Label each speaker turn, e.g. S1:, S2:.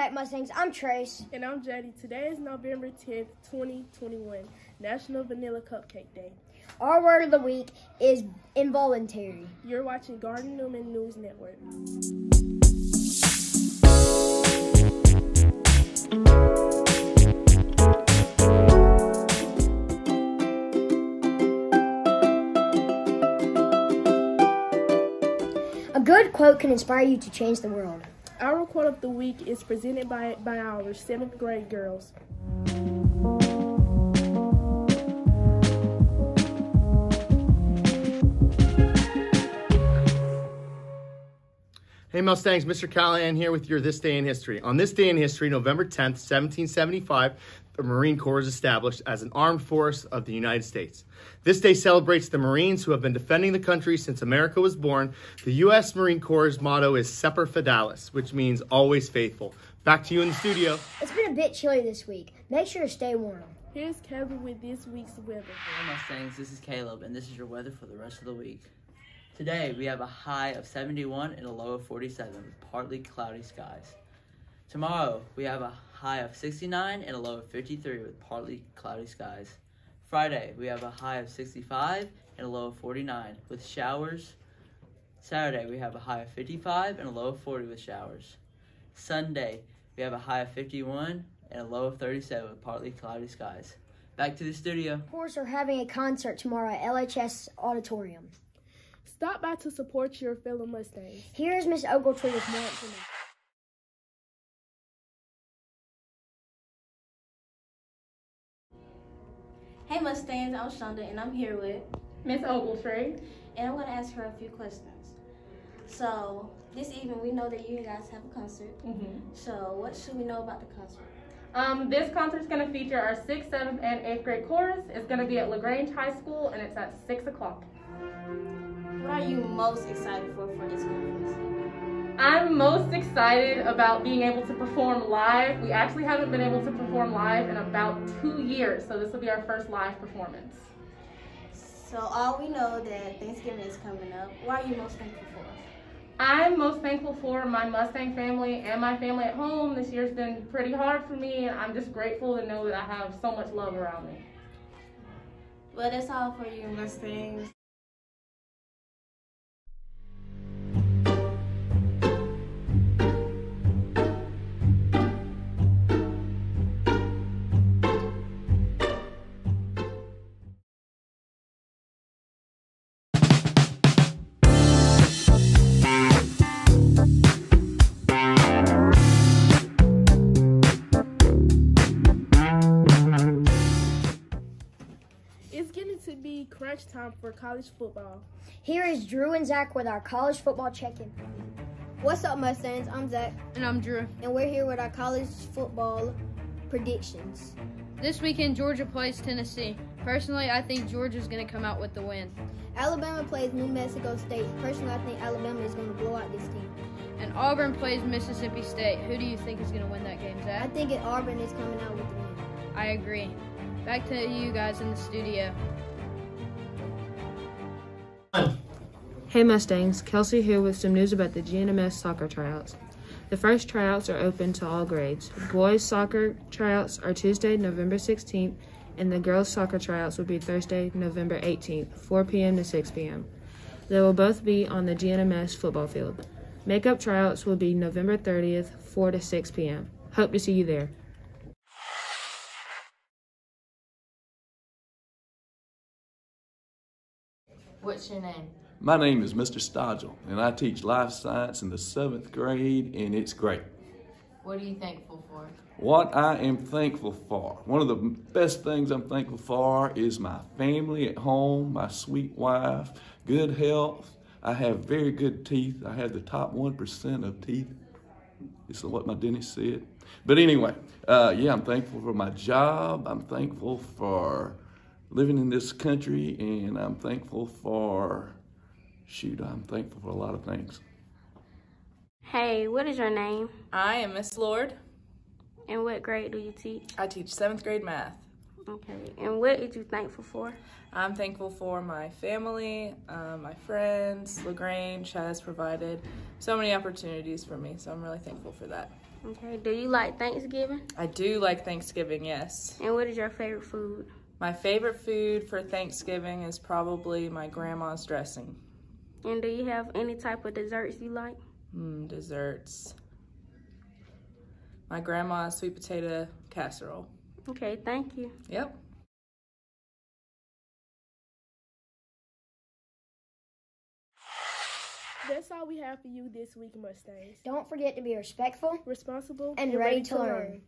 S1: I'm Trace.
S2: And I'm Jody. Today is November 10th, 2021, National Vanilla Cupcake Day.
S1: Our word of the week is involuntary.
S2: You're watching Gardner Newman News Network.
S1: A good quote can inspire you to change the world.
S2: Our quote of the week is presented by, by our seventh grade girls.
S3: Hey Mustangs, Mr. Callahan here with your This Day in History. On this day in history, November 10th, 1775, the Marine Corps was established as an armed force of the United States. This day celebrates the Marines who have been defending the country since America was born. The U.S. Marine Corps' motto is Semper Fidelis, which means always faithful. Back to you in the studio.
S1: It's been a bit chilly this week. Make sure to stay warm.
S2: Here's Kevin with this week's weather.
S4: Hey Mustangs, this is Caleb, and this is your weather for the rest of the week. Today, we have a high of 71 and a low of 47 with partly cloudy skies. Tomorrow, we have a high of 69 and a low of 53 with partly cloudy skies. Friday, we have a high of 65 and a low of 49 with showers. Saturday, we have a high of 55 and a low of 40 with showers. Sunday, we have a high of 51 and a low of 37 with partly cloudy skies. Back to the studio.
S1: Horse are having a concert tomorrow at LHS Auditorium.
S2: Stop by to support your fellow Mustangs.
S1: Here's Miss Ogletree with more information.
S5: Hey Mustangs, I'm Shonda and I'm here with
S2: Miss Ogletree.
S5: and I'm gonna ask her a few questions. So this evening we know that you guys have a concert.
S6: Mm-hmm.
S5: So what should we know about the concert?
S6: Um, this concert is going to feature our 6th, 7th, and 8th grade chorus. It's going to be at LaGrange High School, and it's at 6 o'clock.
S5: What are you most excited for for this conference?
S6: I'm most excited about being able to perform live. We actually haven't been able to perform live in about two years, so this will be our first live performance.
S5: So all we know that Thanksgiving is coming up. What are you most thankful for?
S6: I'm most thankful for my Mustang family and my family at home. This year's been pretty hard for me, and I'm just grateful to know that I have so much love around me.
S5: Well, that's all for you Mustangs.
S2: Time for college football.
S1: Here is Drew and Zach with our college football check-in.
S7: What's up, Mustangs? I'm Zach,
S8: And I'm Drew.
S7: and we're here with our college football predictions.
S8: This weekend, Georgia plays Tennessee. Personally, I think Georgia's going to come out with the win.
S7: Alabama plays New Mexico State. Personally, I think Alabama is going to blow out this team.
S8: And Auburn plays Mississippi State. Who do you think is going to win that game, Zach?
S7: I think it, Auburn is coming out with the win.
S8: I agree. Back to you guys in the studio.
S9: Hey Mustangs, Kelsey here with some news about the GNMS soccer tryouts. The first tryouts are open to all grades. Boys soccer tryouts are Tuesday, November 16th, and the girls soccer tryouts will be Thursday, November 18th, 4 p.m. to 6 p.m. They will both be on the GNMS football field. Makeup tryouts will be November 30th, 4 to 6 p.m. Hope to see you there.
S8: What's your name?
S10: My name is Mr. Stodgel, and I teach life science in the seventh grade, and it's great.
S8: What are you thankful for?
S10: What I am thankful for, one of the best things I'm thankful for is my family at home, my sweet wife, good health. I have very good teeth. I have the top 1% of teeth. This is what my dentist said. But anyway, uh, yeah, I'm thankful for my job. I'm thankful for living in this country, and I'm thankful for, shoot, I'm thankful for a lot of things.
S5: Hey, what is your name
S11: I am Miss Lord.
S5: and what grade do you teach?
S11: I teach seventh grade math.
S5: Okay, and what are you thankful for?
S11: I'm thankful for my family, um, my friends. LaGrange has provided so many opportunities for me, so I'm really thankful for that.
S12: Okay. Do you like Thanksgiving?
S11: I do like Thanksgiving, yes.
S12: And what is your favorite food?
S11: My favorite food for Thanksgiving is probably my grandma's dressing.
S12: And do you have any type of desserts you like?
S11: Mm, desserts. My grandma's sweet potato casserole.
S12: Okay, thank you.
S11: Yep.
S2: That's all we have for you this week, Mustangs.
S1: Don't forget to be respectful
S2: Responsible
S1: and ready to learn.